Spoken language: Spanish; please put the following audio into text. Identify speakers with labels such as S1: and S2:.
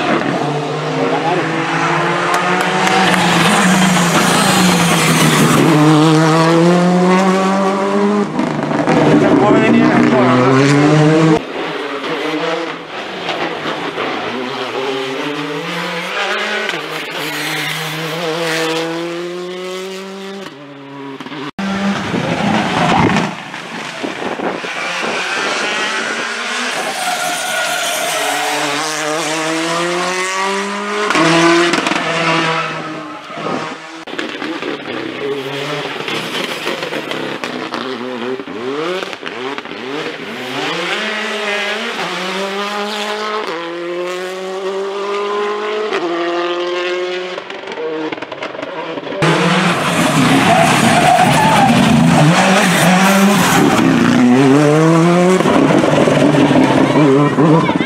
S1: Thank you. Gracias.